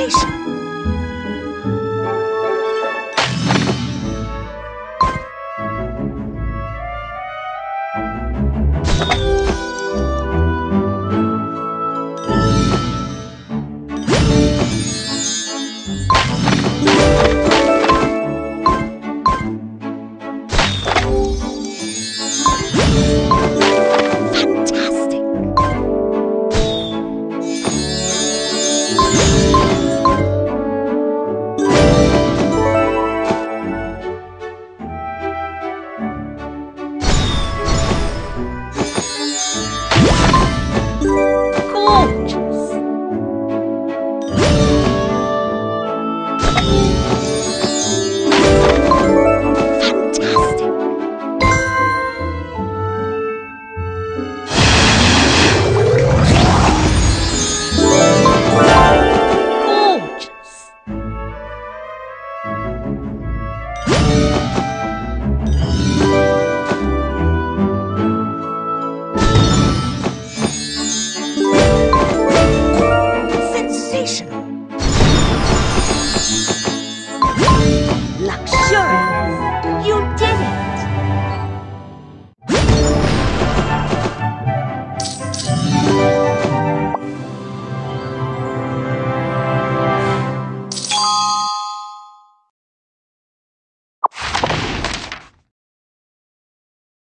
为什么？哦 Luxurious.